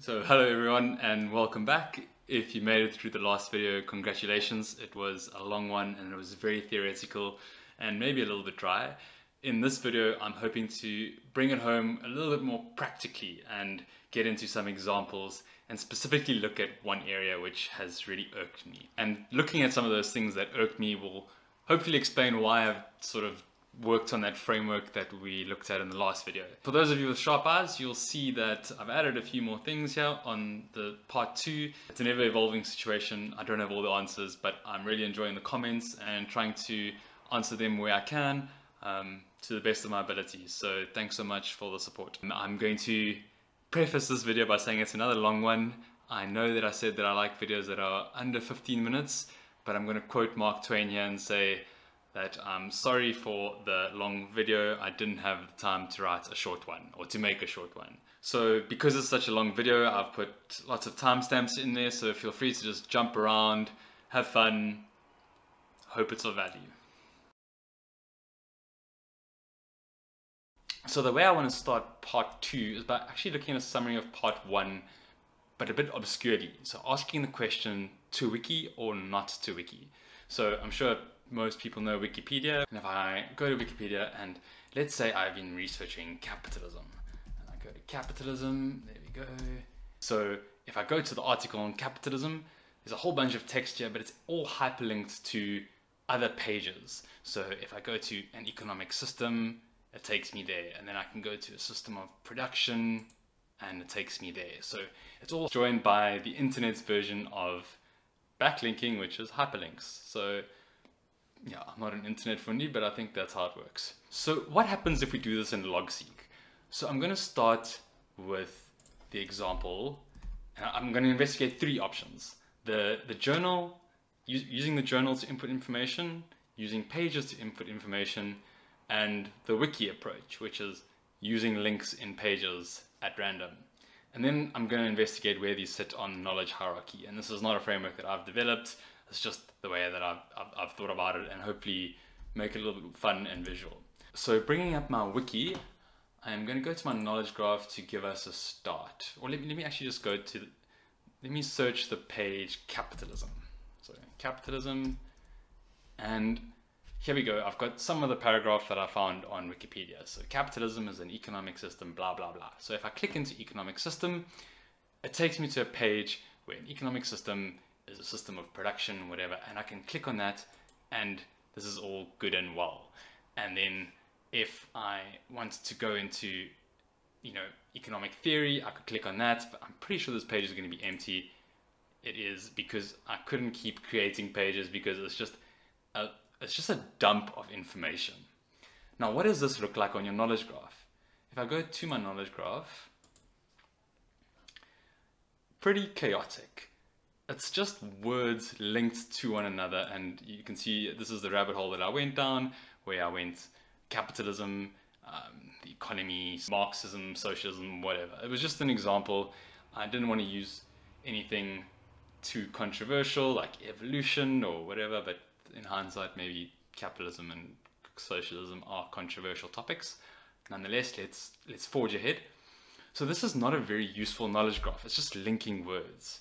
So hello everyone and welcome back. If you made it through the last video, congratulations. It was a long one and it was very theoretical and maybe a little bit dry. In this video, I'm hoping to bring it home a little bit more practically and get into some examples and specifically look at one area which has really irked me. And looking at some of those things that irked me will hopefully explain why I've sort of worked on that framework that we looked at in the last video. For those of you with sharp eyes, you'll see that I've added a few more things here on the part two. It's an ever evolving situation. I don't have all the answers, but I'm really enjoying the comments and trying to answer them where I can um, to the best of my abilities. So thanks so much for the support. I'm going to preface this video by saying it's another long one. I know that I said that I like videos that are under 15 minutes, but I'm going to quote Mark Twain here and say, that I'm sorry for the long video. I didn't have the time to write a short one or to make a short one. So because it's such a long video, I've put lots of timestamps in there. So feel free to just jump around, have fun. Hope it's of value. So the way I want to start part two is by actually looking at a summary of part one, but a bit obscurely. So asking the question to wiki or not to wiki. So I'm sure most people know Wikipedia. And if I go to Wikipedia and let's say I've been researching capitalism, and I go to capitalism, there we go. So if I go to the article on capitalism, there's a whole bunch of text here, but it's all hyperlinked to other pages. So if I go to an economic system, it takes me there. And then I can go to a system of production and it takes me there. So it's all joined by the internet's version of backlinking, which is hyperlinks. So yeah, I'm not an internet funny, but I think that's how it works. So what happens if we do this in LogSeq? So I'm going to start with the example. I'm going to investigate three options. The, the journal, using the journal to input information, using pages to input information, and the wiki approach, which is using links in pages at random. And then I'm going to investigate where these sit on knowledge hierarchy. And this is not a framework that I've developed. It's just the way that I've, I've, I've thought about it and hopefully make it a little bit fun and visual. So bringing up my wiki, I'm going to go to my knowledge graph to give us a start. Or let me, let me actually just go to, let me search the page capitalism. So capitalism, and here we go. I've got some of the paragraph that I found on Wikipedia. So capitalism is an economic system, blah, blah, blah. So if I click into economic system, it takes me to a page where an economic system is a system of production, whatever, and I can click on that and this is all good and well. And then if I want to go into, you know, economic theory, I could click on that, but I'm pretty sure this page is going to be empty. It is because I couldn't keep creating pages because it's just a, it's just a dump of information. Now, what does this look like on your knowledge graph? If I go to my knowledge graph, pretty chaotic it's just words linked to one another and you can see this is the rabbit hole that I went down where I went capitalism, um, the economy, Marxism, socialism, whatever. It was just an example. I didn't want to use anything too controversial like evolution or whatever, but in hindsight, maybe capitalism and socialism are controversial topics. Nonetheless, let's, let's forge ahead. So this is not a very useful knowledge graph. It's just linking words.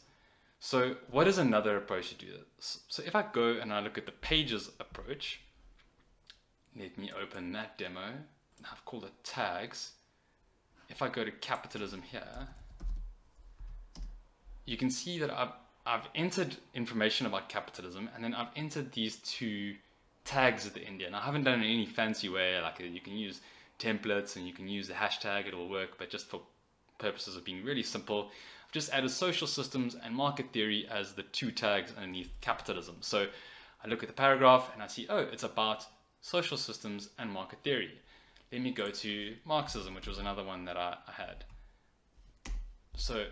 So what is another approach to do this? So if I go and I look at the pages approach, let me open that demo. I've called it tags. If I go to capitalism here, you can see that I've, I've entered information about capitalism and then I've entered these two tags at the end. And I haven't done it in any fancy way, like uh, you can use templates and you can use the hashtag, it will work, but just for purposes of being really simple, just added social systems and market theory as the two tags underneath capitalism. So I look at the paragraph and I see, oh, it's about social systems and market theory. Let me go to Marxism, which was another one that I, I had. So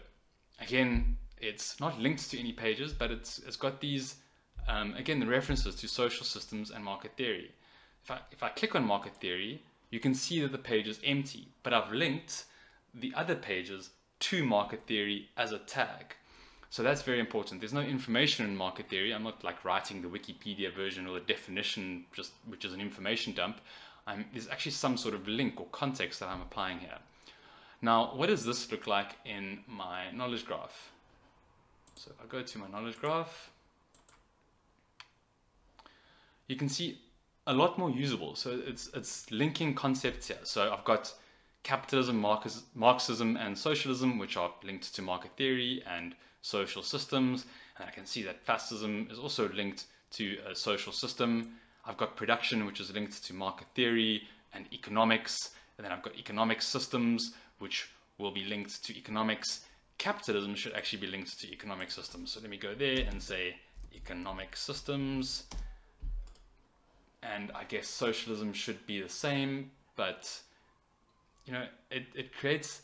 again, it's not linked to any pages, but it's, it's got these, um, again, the references to social systems and market theory. If I, if I click on market theory, you can see that the page is empty, but I've linked the other pages to market theory as a tag. So that's very important. There's no information in market theory. I'm not like writing the Wikipedia version or the definition, just which is an information dump. I'm, there's actually some sort of link or context that I'm applying here. Now, what does this look like in my knowledge graph? So if I go to my knowledge graph, you can see a lot more usable. So it's it's linking concepts here. So I've got capitalism, Marxism, and socialism, which are linked to market theory and social systems. And I can see that fascism is also linked to a social system. I've got production, which is linked to market theory and economics. And then I've got economic systems, which will be linked to economics. Capitalism should actually be linked to economic systems. So let me go there and say economic systems. And I guess socialism should be the same, but you know, it, it creates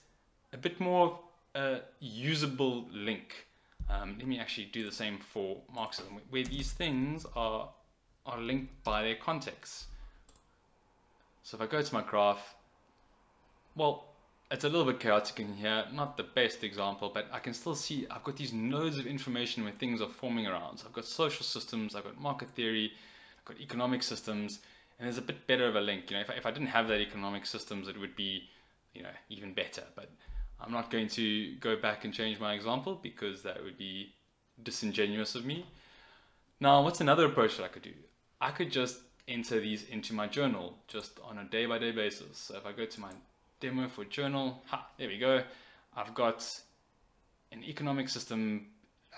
a bit more uh, usable link. Um, let me actually do the same for Marxism, where these things are, are linked by their context. So if I go to my graph, well, it's a little bit chaotic in here, not the best example, but I can still see I've got these nodes of information where things are forming around. So I've got social systems, I've got market theory, I've got economic systems, and there's a bit better of a link. You know, if I, if I didn't have that economic systems, it would be, you know, even better. But I'm not going to go back and change my example because that would be disingenuous of me. Now, what's another approach that I could do? I could just enter these into my journal just on a day by day basis. So if I go to my demo for journal. Ha, there we go. I've got an economic system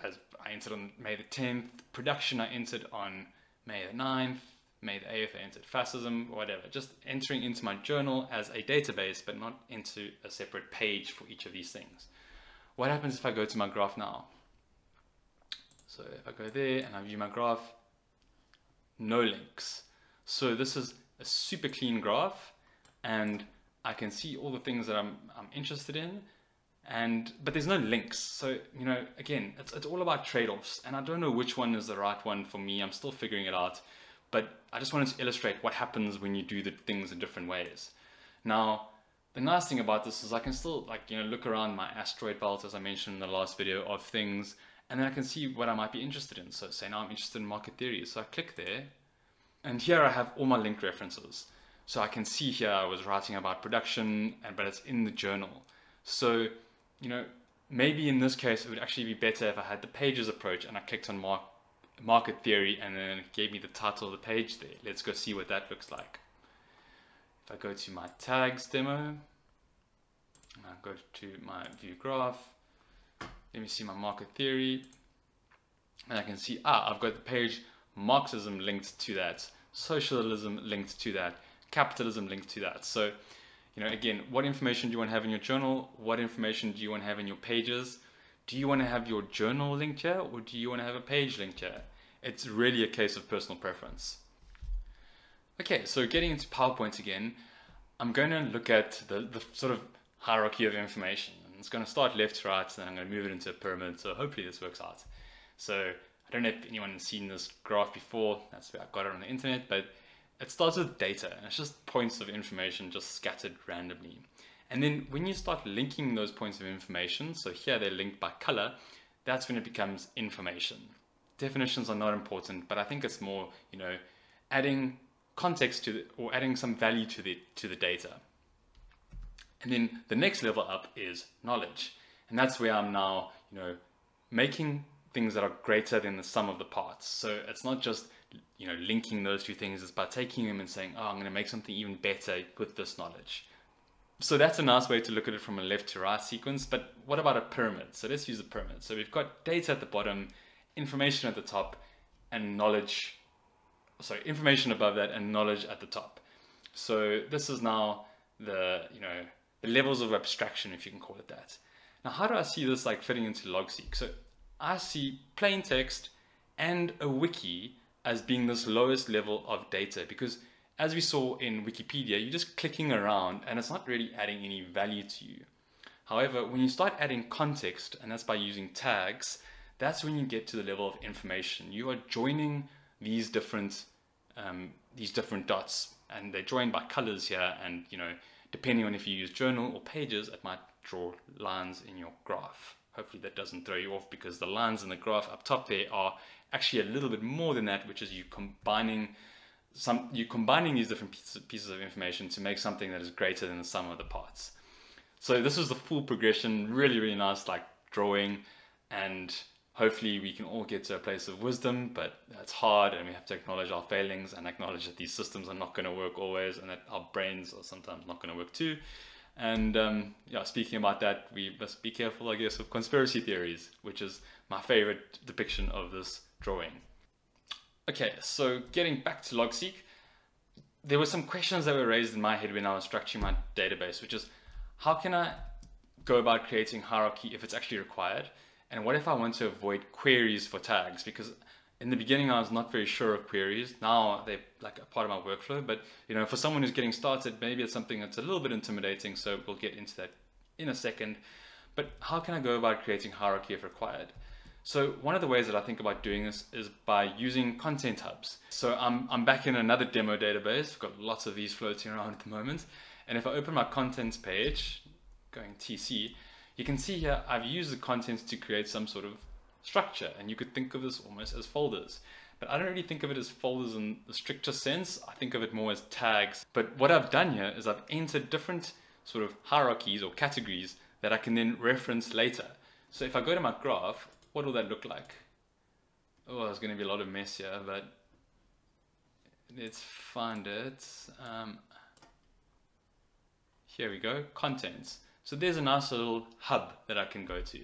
as I entered on May the 10th, production I entered on May the 9th, 8th I entered fascism, whatever. Just entering into my journal as a database, but not into a separate page for each of these things. What happens if I go to my graph now? So if I go there and I view my graph, no links. So this is a super clean graph and I can see all the things that I'm, I'm interested in and but there's no links so you know again it's, it's all about trade-offs and I don't know which one is the right one for me I'm still figuring it out but I just wanted to illustrate what happens when you do the things in different ways. Now the nice thing about this is I can still like you know look around my asteroid belt as I mentioned in the last video of things and then I can see what I might be interested in. So say now I'm interested in market theory so I click there and here I have all my link references. So I can see here I was writing about production, and but it's in the journal. So, you know, maybe in this case it would actually be better if I had the pages approach and I clicked on mark, market theory and then gave me the title of the page there. Let's go see what that looks like. If I go to my tags demo, I go to my view graph, let me see my market theory, and I can see, ah, I've got the page Marxism linked to that, socialism linked to that, capitalism linked to that. So, you know, again, what information do you want to have in your journal? What information do you want to have in your pages? Do you want to have your journal linked here or do you want to have a page linked here? It's really a case of personal preference. Okay, so getting into PowerPoint again, I'm going to look at the, the sort of hierarchy of information. And it's going to start left to right, and then I'm going to move it into a pyramid. So hopefully this works out. So I don't know if anyone has seen this graph before. That's where I got it on the internet, but it starts with data and it's just points of information just scattered randomly. And then when you start linking those points of information, so here they're linked by color, that's when it becomes information. Definitions are not important, but I think it's more, you know, adding context to the, or adding some value to the to the data. And then the next level up is knowledge. And that's where I'm now, you know, making things that are greater than the sum of the parts. So it's not just you know, linking those two things is by taking them and saying, oh, I'm going to make something even better with this knowledge. So that's a nice way to look at it from a left to right sequence. But what about a pyramid? So let's use a pyramid. So we've got data at the bottom, information at the top, and knowledge, sorry, information above that and knowledge at the top. So this is now the, you know, the levels of abstraction, if you can call it that. Now, how do I see this like fitting into LogSeq? So I see plain text and a wiki as being this lowest level of data because as we saw in Wikipedia, you're just clicking around and it's not really adding any value to you. However, when you start adding context, and that's by using tags, that's when you get to the level of information. You are joining these different um, these different dots, and they're joined by colors here. And you know, depending on if you use journal or pages, it might draw lines in your graph. Hopefully, that doesn't throw you off because the lines in the graph up top there are actually a little bit more than that, which is you combining some you're combining these different pieces, of information to make something that is greater than the sum of the parts. So this is the full progression, really, really nice, like drawing and hopefully we can all get to a place of wisdom, but it's hard and we have to acknowledge our failings and acknowledge that these systems are not going to work always and that our brains are sometimes not going to work too. And um, yeah, speaking about that, we must be careful, I guess, of conspiracy theories, which is my favorite depiction of this drawing. Okay, so getting back to Logseq, there were some questions that were raised in my head when I was structuring my database, which is how can I go about creating hierarchy if it's actually required? And what if I want to avoid queries for tags? Because in the beginning, I was not very sure of queries. Now they're like a part of my workflow. But you know, for someone who's getting started, maybe it's something that's a little bit intimidating. So we'll get into that in a second. But how can I go about creating hierarchy if required? So one of the ways that I think about doing this is by using content hubs. So I'm, I'm back in another demo database. I've got lots of these floating around at the moment. And if I open my contents page, going TC, you can see here I've used the contents to create some sort of structure and you could think of this almost as folders. But I don't really think of it as folders in the stricter sense. I think of it more as tags. But what I've done here is I've entered different sort of hierarchies or categories that I can then reference later. So if I go to my graph, what will that look like? Oh, there's going to be a lot of mess here, but let's find it. Um, here we go, contents. So there's a nice little hub that I can go to.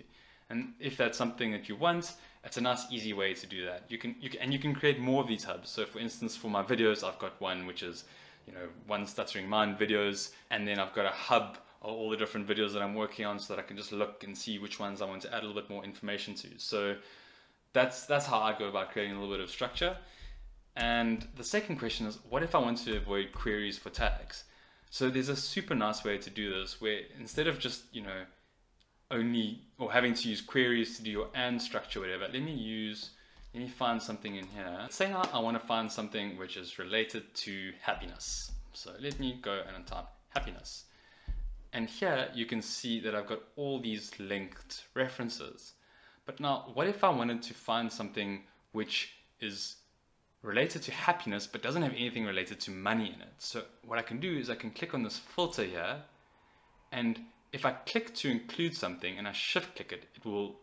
And if that's something that you want, it's a nice easy way to do that. You can, you can, and you can create more of these hubs. So for instance, for my videos, I've got one which is, you know, one stuttering mind videos, and then I've got a hub all the different videos that I'm working on so that I can just look and see which ones I want to add a little bit more information to. So that's, that's how I go about creating a little bit of structure. And the second question is, what if I want to avoid queries for tags? So there's a super nice way to do this where instead of just, you know, only or having to use queries to do your and structure, whatever, let me use, let me find something in here. Say I, I want to find something which is related to happiness. So let me go and type happiness. And here you can see that I've got all these linked references. But now what if I wanted to find something which is related to happiness but doesn't have anything related to money in it. So what I can do is I can click on this filter here and if I click to include something and I shift click it, it will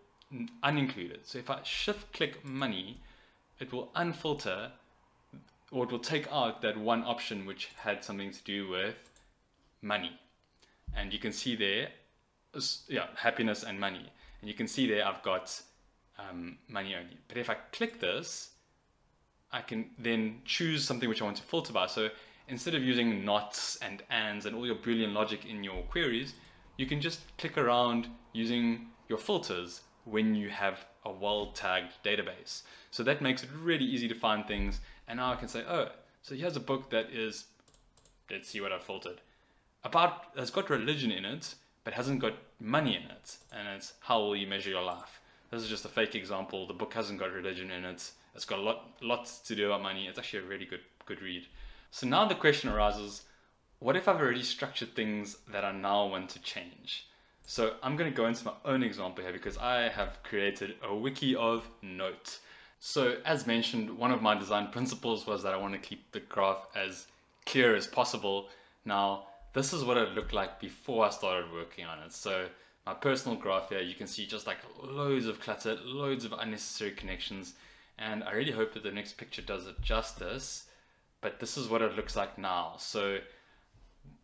uninclude it. So if I shift click money, it will unfilter or it will take out that one option which had something to do with money. And you can see there, yeah, happiness and money. And you can see there I've got um, money only. But if I click this, I can then choose something which I want to filter by. So instead of using nots and ands and all your Boolean logic in your queries, you can just click around using your filters when you have a well-tagged database. So that makes it really easy to find things. And now I can say, oh, so here's a book that is, let's see what I've filtered, about, has got religion in it, but hasn't got money in it. And it's how will you measure your life? This is just a fake example. The book hasn't got religion in it. It's got a lot, lots to do about money. It's actually a really good, good read. So now the question arises, what if I've already structured things that I now want to change? So I'm going to go into my own example here because I have created a wiki of notes. So as mentioned, one of my design principles was that I want to keep the graph as clear as possible. Now, this is what it looked like before I started working on it. So my personal graph here, you can see just like loads of clutter, loads of unnecessary connections. And I really hope that the next picture does it justice. But this is what it looks like now. So,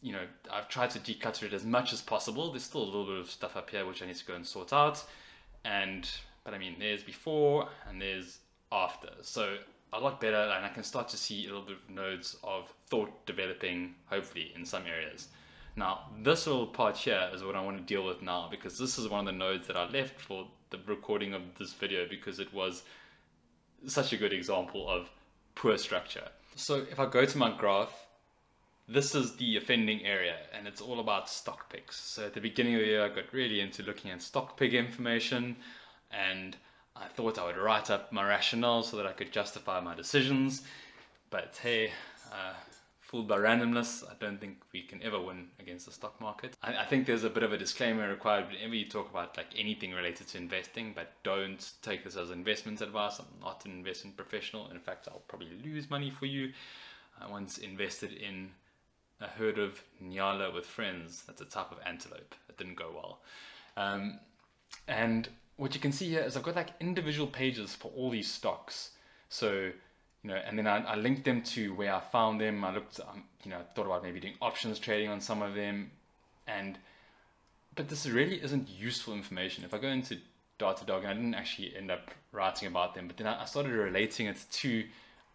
you know, I've tried to declutter it as much as possible. There's still a little bit of stuff up here which I need to go and sort out. And, but I mean, there's before and there's after. So a lot better and I can start to see a little bit of nodes of thought developing, hopefully, in some areas. Now, this little part here is what I want to deal with now because this is one of the nodes that I left for the recording of this video because it was such a good example of poor structure. So if I go to my graph, this is the offending area and it's all about stock picks. So at the beginning of the year, I got really into looking at stock pick information and I thought I would write up my rationale so that I could justify my decisions. But hey, uh, fooled by randomness. I don't think we can ever win against the stock market. I, I, think there's a bit of a disclaimer required whenever you talk about like anything related to investing, but don't take this as investment advice. I'm not an investment professional. In fact, I'll probably lose money for you. I once invested in a herd of Nyala with friends. That's a type of antelope. it didn't go well. Um, and what you can see here is I've got like individual pages for all these stocks. So, you know, and then I, I linked them to where I found them. I looked, um, you know, thought about maybe doing options trading on some of them. And, but this really isn't useful information. If I go into Datadog, and I didn't actually end up writing about them, but then I started relating it to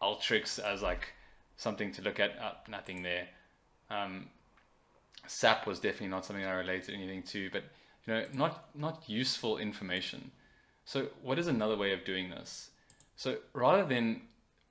Alteryx as like something to look at. Uh, nothing there. Um, SAP was definitely not something I related anything to, but you know, not not useful information. So what is another way of doing this? So rather than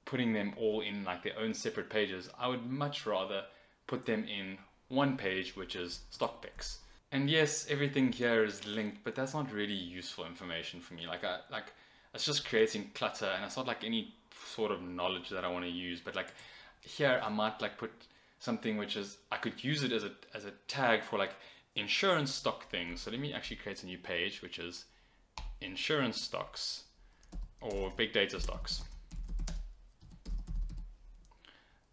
putting them all in like their own separate pages, I would much rather put them in one page, which is stock picks. And yes, everything here is linked, but that's not really useful information for me. Like I like it's just creating clutter and it's not like any sort of knowledge that I want to use. But like here I might like put something which is I could use it as a as a tag for like insurance stock things. So let me actually create a new page which is insurance stocks or big data stocks.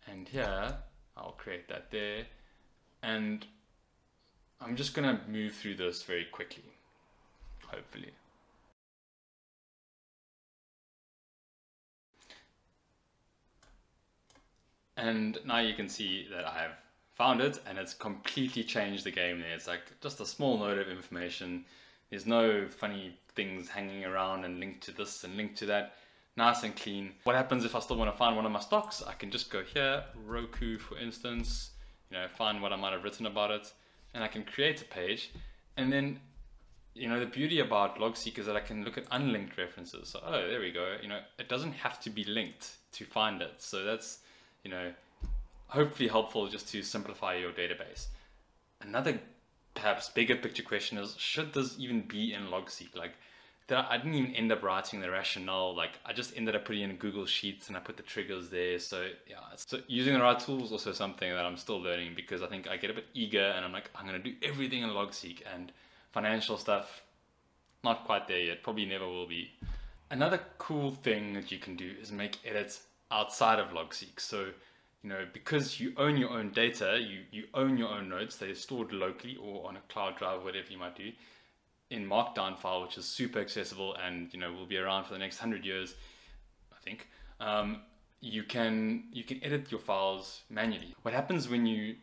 And here I'll create that there and I'm just going to move through this very quickly, hopefully. And now you can see that I have found it and it's completely changed the game there. It's like just a small node of information. There's no funny things hanging around and linked to this and linked to that. Nice and clean. What happens if I still want to find one of my stocks? I can just go here, Roku for instance, you know, find what I might have written about it and I can create a page and then you know the beauty about Logseq is that I can look at unlinked references so oh there we go you know it doesn't have to be linked to find it so that's you know hopefully helpful just to simplify your database another perhaps bigger picture question is should this even be in Logseq? like I didn't even end up writing the rationale. Like I just ended up putting in Google Sheets and I put the triggers there. So yeah, so using the right tools also something that I'm still learning because I think I get a bit eager and I'm like, I'm gonna do everything in Logseq and financial stuff, not quite there yet. Probably never will be. Another cool thing that you can do is make edits outside of Logseq. So you know, because you own your own data, you, you own your own notes, they're stored locally or on a cloud drive, whatever you might do in Markdown file, which is super accessible and you know will be around for the next hundred years, I think. Um, you can you can edit your files manually. What happens when you you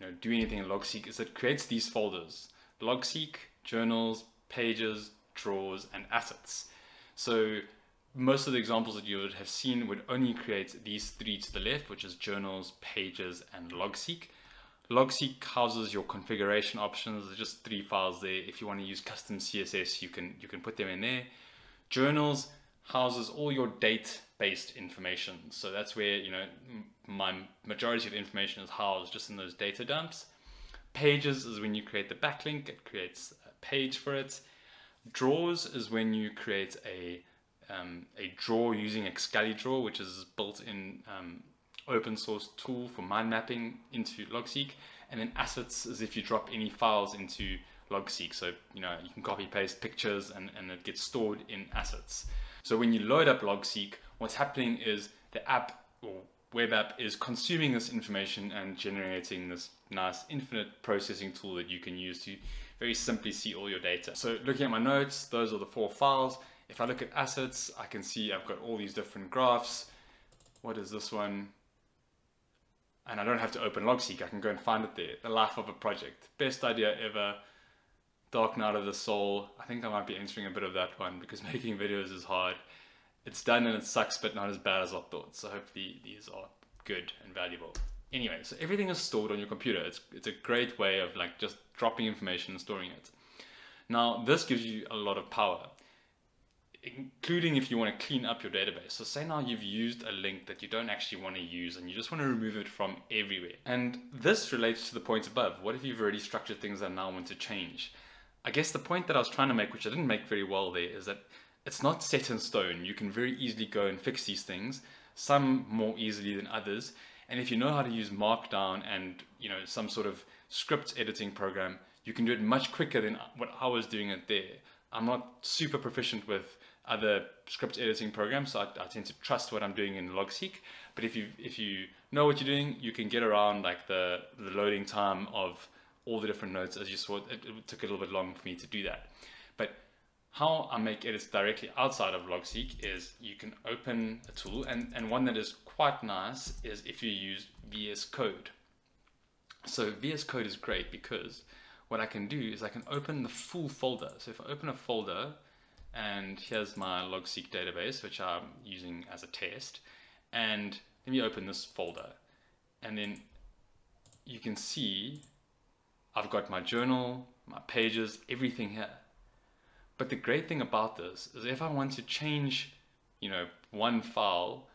know do anything in Logseq is it creates these folders: Logseq, journals, pages, drawers, and assets. So most of the examples that you would have seen would only create these three to the left, which is journals, pages, and Logseq. Logseq houses your configuration options. There's just three files there. If you want to use custom CSS, you can you can put them in there. Journals houses all your date-based information. So that's where you know my majority of information is housed just in those data dumps. Pages is when you create the backlink. It creates a page for it. Draws is when you create a um, a draw using Excalidraw, which is built in um, open source tool for mind mapping into Logseq, And then assets is if you drop any files into Logseq. So, you know, you can copy paste pictures and, and it gets stored in assets. So when you load up Logseq, what's happening is the app or web app is consuming this information and generating this nice infinite processing tool that you can use to very simply see all your data. So looking at my notes, those are the four files. If I look at assets, I can see I've got all these different graphs. What is this one? and I don't have to open Logseq, I can go and find it there. The life of a project. Best idea ever. Dark Night of the Soul. I think I might be answering a bit of that one because making videos is hard. It's done and it sucks, but not as bad as I thought. So hopefully these are good and valuable. Anyway, so everything is stored on your computer. It's, it's a great way of like just dropping information and storing it. Now, this gives you a lot of power including if you want to clean up your database. So say now you've used a link that you don't actually want to use and you just want to remove it from everywhere. And this relates to the point above. What if you've already structured things that now want to change? I guess the point that I was trying to make, which I didn't make very well there, is that it's not set in stone. You can very easily go and fix these things, some more easily than others. And if you know how to use Markdown and you know some sort of script editing program, you can do it much quicker than what I was doing it there. I'm not super proficient with other script editing programs. So I, I, tend to trust what I'm doing in Logseq. But if you if you know what you're doing, you can get around like the, the loading time of all the different notes as you saw. It, it took a little bit long for me to do that. But how I make edits directly outside of Logseq is you can open a tool and, and one that is quite nice is if you use VS Code. So VS Code is great because what I can do is I can open the full folder. So if I open a folder and here's my logseq database, which I'm using as a test, and let me open this folder and then you can see I've got my journal, my pages, everything here. But the great thing about this is if I want to change, you know, one file,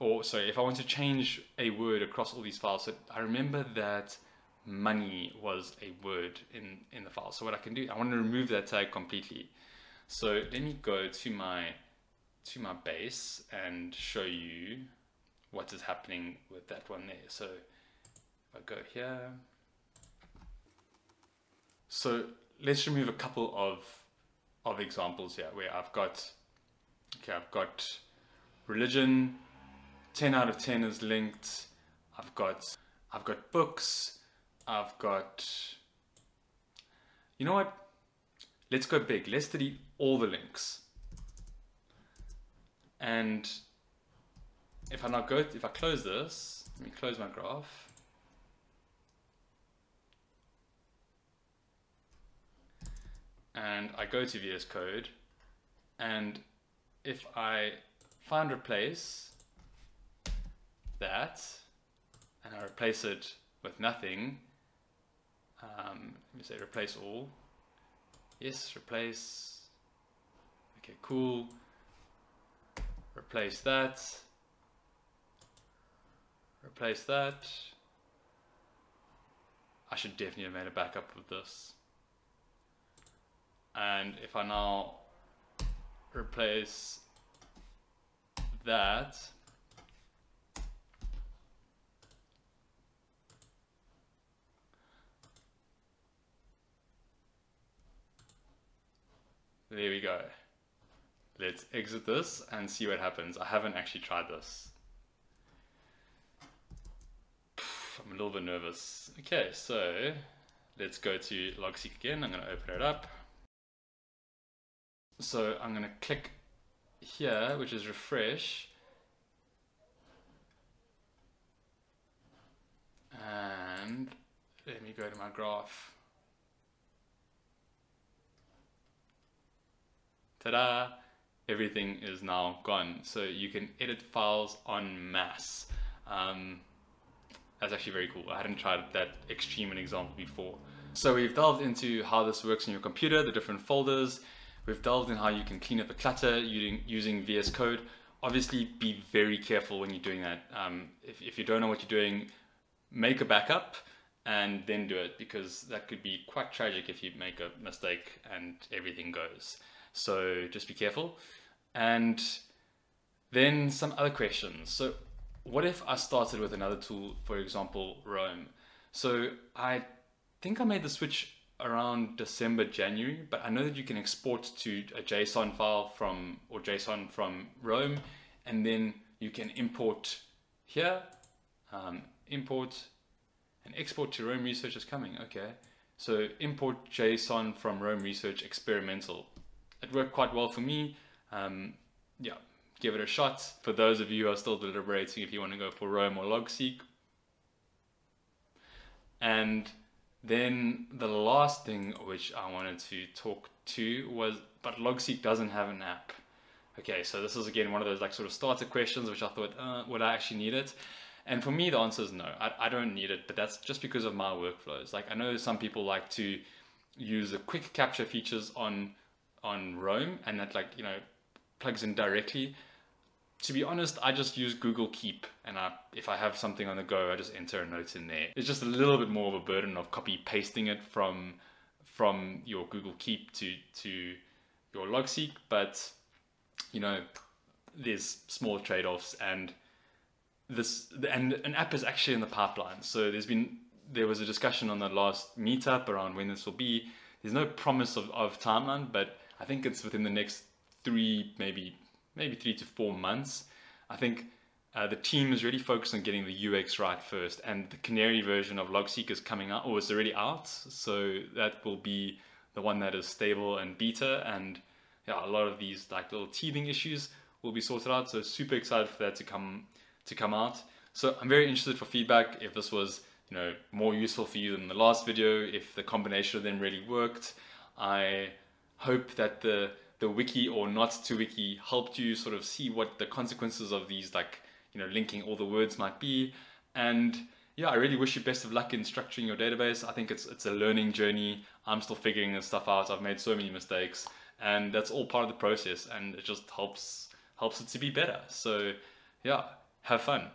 or sorry, if I want to change a word across all these files, so I remember that money was a word in, in the file. So what I can do, I want to remove that tag completely. So let me go to my to my base and show you what is happening with that one there. So I go here. So let's remove a couple of of examples here where I've got okay I've got religion 10 out of 10 is linked I've got I've got books I've got you know what let's go big. Let's delete all the links. And if I now go if I close this let me close my graph. And I go to VS Code. And if I find replace that and I replace it with nothing um, let me say replace all yes replace. Okay cool. Replace that. Replace that. I should definitely have made a backup of this. And if I now replace that there we go. Let's exit this and see what happens. I haven't actually tried this. I'm a little bit nervous. Okay so let's go to Logseq again. I'm going to open it up. So I'm going to click here, which is refresh. And let me go to my graph. Ta-da! Everything is now gone. So you can edit files en masse. Um, that's actually very cool. I hadn't tried that extreme an example before. So we've delved into how this works on your computer, the different folders, We've delved in how you can clean up the clutter using, using VS Code. Obviously, be very careful when you're doing that. Um, if, if you don't know what you're doing, make a backup and then do it because that could be quite tragic if you make a mistake and everything goes. So just be careful. And then some other questions. So what if I started with another tool, for example, Roam? So I think I made the switch around December, January, but I know that you can export to a JSON file from or JSON from Roam, and then you can import here, um, import and export to Roam Research is coming. Okay, so import JSON from Roam Research experimental. It worked quite well for me. Um, yeah, give it a shot. For those of you who are still deliberating if you want to go for Roam or Logseq. and then the last thing which I wanted to talk to was, but Logseq doesn't have an app. Okay, so this is again one of those like sort of starter questions which I thought, uh, would I actually need it? And for me, the answer is no, I, I don't need it, but that's just because of my workflows. Like I know some people like to use the quick capture features on on Roam and that like, you know, plugs in directly to be honest, I just use Google Keep and I, if I have something on the go, I just enter a note in there. It's just a little bit more of a burden of copy pasting it from from your Google Keep to to your Logseq, but you know, there's small trade-offs and this and an app is actually in the pipeline. So there's been there was a discussion on the last meetup around when this will be. There's no promise of, of timeline, but I think it's within the next three, maybe maybe three to four months. I think uh, the team is really focused on getting the UX right first, and the Canary version of Logseq is coming out, or it's already out. So that will be the one that is stable and beta, and yeah, a lot of these like little teething issues will be sorted out. So super excited for that to come to come out. So I'm very interested for feedback if this was you know more useful for you than the last video, if the combination of them really worked. I hope that the the wiki or not to wiki helped you sort of see what the consequences of these like you know linking all the words might be. And yeah i really wish you best of luck in structuring your database. I think it's it's a learning journey. I'm still figuring this stuff out. I've made so many mistakes. And that's all part of the process. And it just helps helps it to be better. So yeah have fun